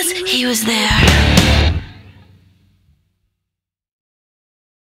because he was there.